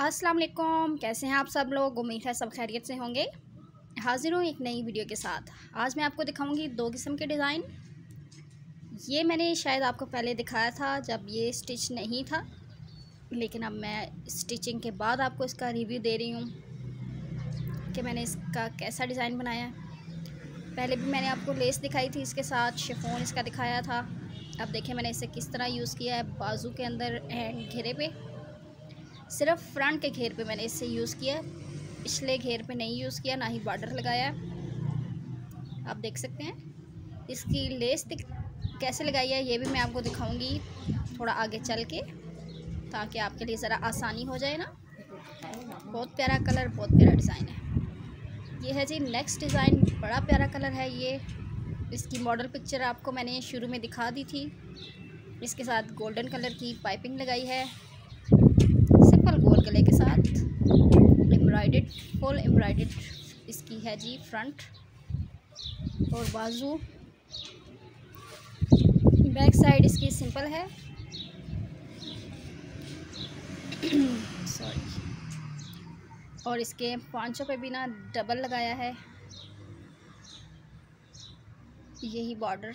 अस्सलाम वालेकुम, कैसे हैं आप सब लोग? उम्मीद है सब खैरियत से होंगे। हाजिर हूँ एक नई वीडियो के साथ। आज मैं आपको दिखाऊँगी दो किस्म के डिज़ाइन। ये मैंने शायद आपको पहले दिखाया था जब ये स्टिच नहीं था, लेकिन अब मैं स्टिचिंग के बाद आपको इसका रिव्यू दे रही हूँ कि मैंने इसका कैसा डिज़ाइन बनाया। है पहले भी मैंने आपको लेस दिखाई थी इसके साथ, शिफोन इसका दिखाया था। अब देखें मैंने इसे किस तरह यूज़ किया है, बाजू के अंदर एंड घेरे पे। सिर्फ़ फ्रंट के घेर पे मैंने इससे यूज़ किया पिछले घेर पे नहीं यूज़ किया, ना ही बॉर्डर लगाया आप देख सकते हैं। इसकी लेस कैसे लगाई है, ये भी मैं आपको दिखाऊँगी थोड़ा आगे चल के, ताकि आपके लिए ज़रा आसानी हो जाए ना। बहुत प्यारा कलर, बहुत प्यारा डिज़ाइन है। ये है जी नेक्स्ट डिज़ाइन, बड़ा प्यारा कलर है ये। इसकी मॉडल पिक्चर आपको मैंने शुरू में दिखा दी थी। इसके साथ गोल्डन कलर की पाइपिंग लगाई है। गोल के साथ। एम्ब्रॉयडेड फुल एम्ब्रॉयडेड इसकी है जी फ्रंट और बाजू। बैक साइड इसकी सिंपल है। सॉरी और इसके पाँचों पे भी ना डबल लगाया है। यही बॉर्डर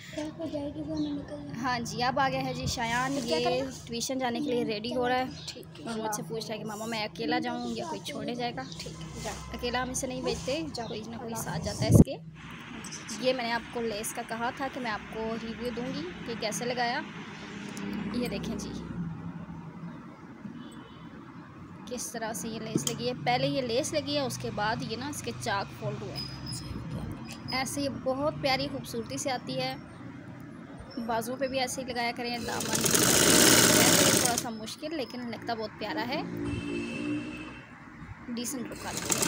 हाँ जी अब आ गया है जी शायान। ये ट्यूशन जाने के लिए रेडी हो रहा है। ठीक और मुझसे पूछ रहा है कि मामा मैं अकेला जाऊँ या कोई छोड़ने जाएगा? ठीक है अकेला हम इसे नहीं भेजते कोई ना कोई साथ जाता है इसके। ये मैंने आपको लेस का कहा था कि मैं आपको रिव्यू दूँगी कि कैसे लगाया। ये देखें जी। किस तरह से ये लेस लगी है। पहले ये लेस लगी है उसके बाद ये ना इसके चाक फोल्ड हुए हैं। ऐसे ये बहुत प्यारी खूबसूरती से आती है। बाजुओं पे भी ऐसे ही लगाया करें, दामन। थोड़ा सा मुश्किल, लेकिन लगता बहुत प्यारा है। डिसेंट लुक आती है।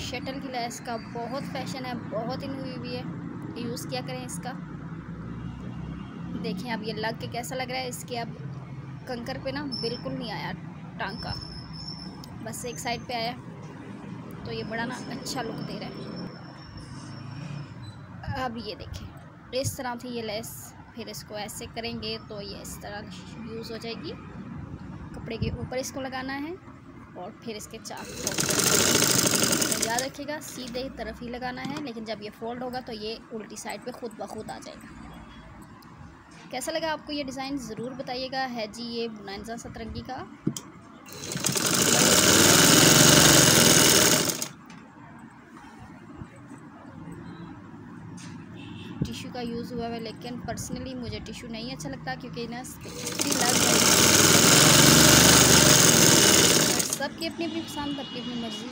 शटल की लेस का बहुत फ़ैशन है, बहुत इन हुई हुई है। यूज़ किया करें इसका। देखें अब ये लग के कैसा लग रहा है, इसके अब कंकर पे ना बिल्कुल नहीं आया टांका बस एक साइड पे आया। तो ये बड़ा ना अच्छा लुक दे रहा है। अब ये देखें, इस तरह थी ये लेस फिर इसको ऐसे करेंगे तो ये इस तरह यूज़ हो जाएगी। कपड़े के ऊपर इसको लगाना है और फिर इसके चाक फोल्ड याद रखिएगा, सीधे ही तरफ़ ही लगाना है, लेकिन जब ये फोल्ड होगा तो ये उल्टी साइड पे खुद ब खुद आ जाएगा। कैसा लगा आपको ये डिज़ाइन ज़रूर बताइएगा। है जी, ये बुनाइजा सतरंगी का। का यूज़ हुआ है, लेकिन पर्सनली मुझे टिश्यू नहीं अच्छा लगता क्योंकि ना लग सबकी अपनी अपनी पसंद, अपनी अपनी मर्ज़ी।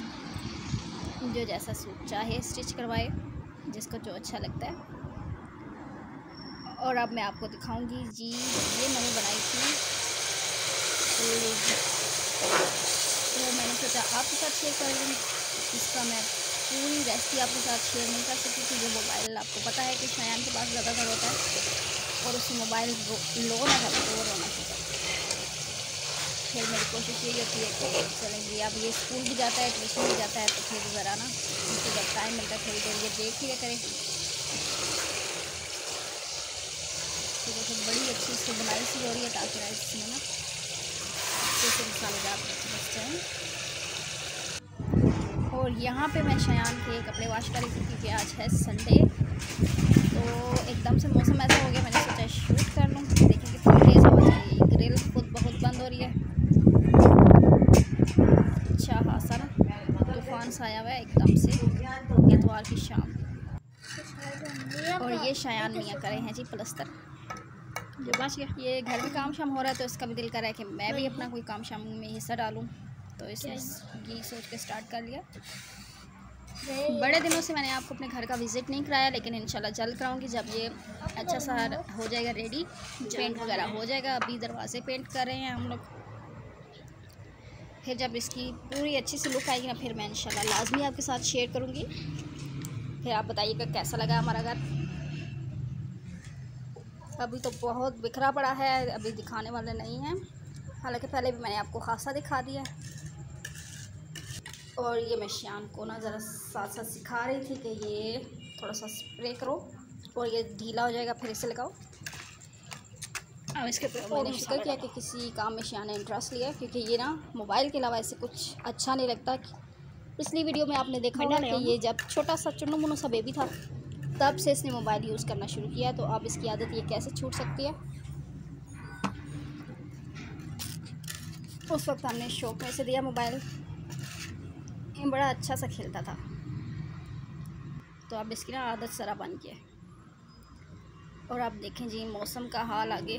जो जैसा सूट चाहे स्टिच करवाए, जिसको जो अच्छा लगता है। और अब मैं आपको दिखाऊँगी, जी, ये मैंने बनाई थी। तो मैंने सोचा आपके साथ शेयर कर लूँ। इसका मैं पूरी रेसिपी आपके साथ शेयर नहीं कर सकती क्योंकि मोबाइल आपको पता है कि शयान के पास ज़्यादातर होता है और उससे मोबाइल लो ना कर तो वो रोना चाहिए फिर मेरी कोशिश यही होती है कि चलेंगे, अब ये स्कूल भी जाता है ट्यूशन भी जाता है तो फिर ज़रा ना उनको जब टाइम मिलता है, थोड़ी देर ये देख लिया करें। तो बड़ी अच्छी इसकी बुनाई सी हो रही है, ताकि इसमें ना अच्छे से मसालेदार बच और यहाँ पे मैं शयान के कपड़े वॉश कर रही थी क्योंकि आज है संडे तो एकदम से मौसम ऐसा हो गया मैंने सोचा शूट कर लूँ। देखिए कितनी तेज़ चल रही ग्रिल खुद बहुत बंद हो रही है। अच्छा खासा ना तूफ़ान सा आया हुआ है एकदम से इतवार की शाम। और ये शयान मियाँ करे हैं जी प्लस्तर। जो बच गया। ये घर में काम शाम हो रहा है तो इसका भी दिल कर रहा है कि मैं भी अपना कोई काम शाम में हिस्सा डालूँ। तो इसने ये सोच के स्टार्ट कर लिया। बड़े दिनों से मैंने आपको अपने घर का विज़िट नहीं कराया लेकिन इंशाल्लाह जल्द कराऊँगी जब ये अच्छा सा हो जाएगा रेडी पेंट वगैरह हो जाएगा। अभी दरवाजे पेंट कर रहे हैं हम लोग। फिर जब इसकी पूरी अच्छी सी लुक आएगी ना फिर मैं इंशाल्लाह लाजमी आपके साथ शेयर करूँगी। फिर आप बताइएगा कैसा लगा हमारा घर। अभी तो बहुत बिखरा पड़ा है अभी दिखाने वाले नहीं हैं। हालाँकि पहले भी मैंने आपको खासा दिखा दिया और ये मैं शान को ना ज़रा साथ साथ सिखा रही थी कि ये थोड़ा सा स्प्रे करो और ये ढीला हो जाएगा फिर इसे लगाओ। अब इसके मैंने शुक्र किया कि किसी काम में शिया ने इंटरेस्ट लिया क्योंकि ये ना मोबाइल के अलावा ऐसे कुछ अच्छा नहीं लगता पिछली वीडियो में आपने देखा होगा कि ये जब छोटा सा चुनु मुनो सा बेबी था तब से इसने मोबाइल यूज़ करना शुरू किया तो अब इसकी आदत ये कैसे छूट सकती है? उस वक्त हमने शौक में से दिया मोबाइल ये बड़ा अच्छा सा खेलता था। तो अब इसकी ना आदत सरा बन गया। और आप देखें जी, मौसम का हाल आगे।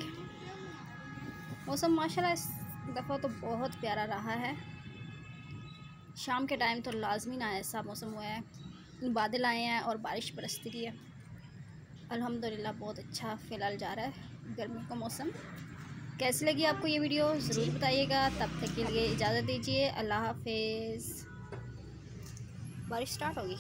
मौसम माशाल्लाह इस दफ़ा तो बहुत प्यारा रहा है। शाम के टाइम तो लाजमी ना ऐसा मौसम हुआ है। बादल आए हैं और बारिश बरसती रही है। अल्हम्दुलिल्लाह बहुत अच्छा फ़िलहाल जा रहा है गर्मी का मौसम। कैसी लगी आपको ये वीडियो? ज़रूर बताइएगा। तब तक के लिए इजाज़त दीजिए। अल्लाह हाफिज़। बारिश स्टार्ट होगी